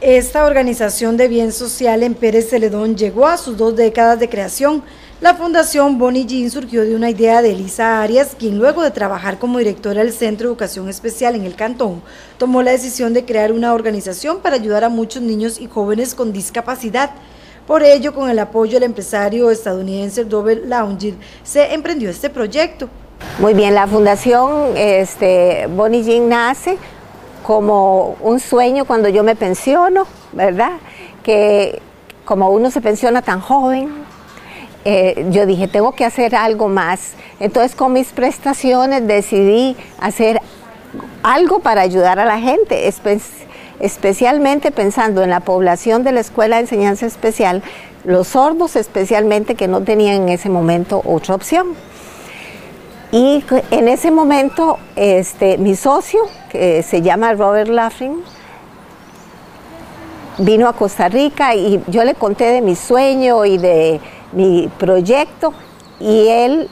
Esta organización de bien social en Pérez Celedón llegó a sus dos décadas de creación. La Fundación Bonnie Jean surgió de una idea de Elisa Arias, quien luego de trabajar como directora del Centro de Educación Especial en el Cantón, tomó la decisión de crear una organización para ayudar a muchos niños y jóvenes con discapacidad. Por ello, con el apoyo del empresario estadounidense Robert Loungir, se emprendió este proyecto. Muy bien, la Fundación este, Bonnie Jean nace como un sueño cuando yo me pensiono, ¿verdad? Que como uno se pensiona tan joven, eh, yo dije, tengo que hacer algo más. Entonces con mis prestaciones decidí hacer algo para ayudar a la gente, especialmente pensando en la población de la Escuela de Enseñanza Especial, los sordos especialmente que no tenían en ese momento otra opción. Y en ese momento, este, mi socio, que se llama Robert Laughlin, vino a Costa Rica y yo le conté de mi sueño y de mi proyecto y él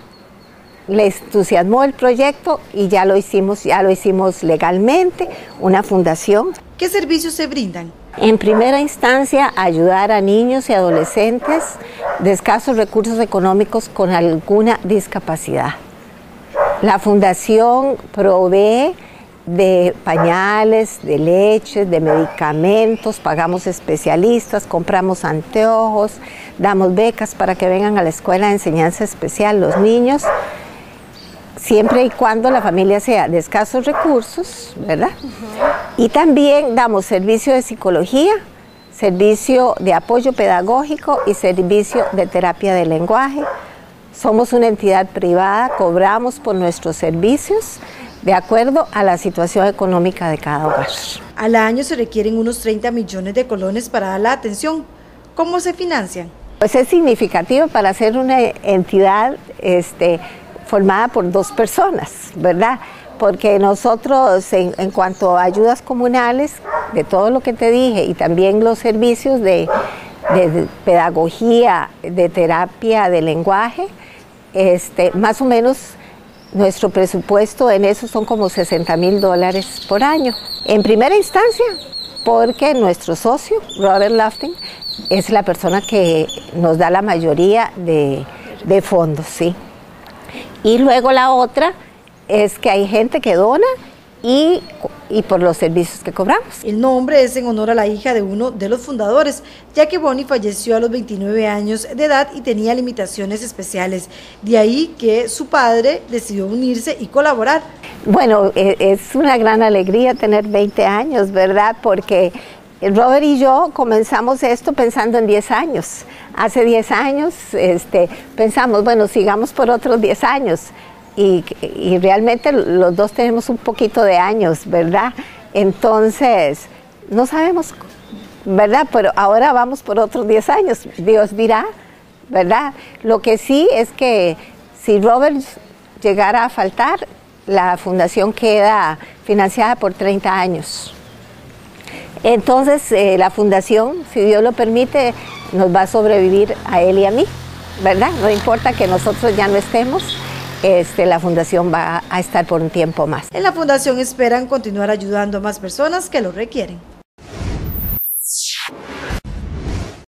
le entusiasmó el proyecto y ya lo hicimos, ya lo hicimos legalmente, una fundación. ¿Qué servicios se brindan? En primera instancia, ayudar a niños y adolescentes de escasos recursos económicos con alguna discapacidad. La fundación provee de pañales, de leches, de medicamentos, pagamos especialistas, compramos anteojos, damos becas para que vengan a la escuela de enseñanza especial los niños, siempre y cuando la familia sea de escasos recursos, ¿verdad? Y también damos servicio de psicología, servicio de apoyo pedagógico y servicio de terapia de lenguaje somos una entidad privada, cobramos por nuestros servicios de acuerdo a la situación económica de cada hogar. Al año se requieren unos 30 millones de colones para dar la atención. ¿Cómo se financian? Pues es significativo para ser una entidad este, formada por dos personas, ¿verdad? Porque nosotros, en, en, cuanto a ayudas comunales, de todo lo que te dije, y también los servicios de, de pedagogía, de terapia de lenguaje, este, más o menos nuestro presupuesto en eso son como 60 mil dólares por año. En primera instancia, porque nuestro socio, Robert Lofting, es la persona que nos da la mayoría de, de fondos, ¿sí? Y luego la otra es que hay gente que dona y, por los servicios que cobramos. El nombre es en honor a la hija de uno de los fundadores, ya que Bonnie falleció a los 29 años de edad y tenía limitaciones especiales. De ahí que su padre decidió unirse y colaborar. Bueno, e, es una gran alegría tener 20 años, ¿verdad? Porque Robert y yo comenzamos esto pensando en 10 años. Hace 10 años este, pensamos, bueno, sigamos por otros 10 años y, realmente los dos tenemos un poquito de años, ¿verdad? Entonces, no sabemos, ¿verdad? Pero ahora vamos por otros 10 años, Dios dirá, ¿verdad? Lo que sí es que si Robert llegara a faltar, la fundación queda financiada por 30 años. Entonces, eh, la fundación, si Dios lo permite, nos va a sobrevivir a él y a mí, ¿verdad? No importa que nosotros ya no estemos, este, la fundación va a estar por un tiempo más. En la fundación esperan continuar ayudando a más personas que lo requieren.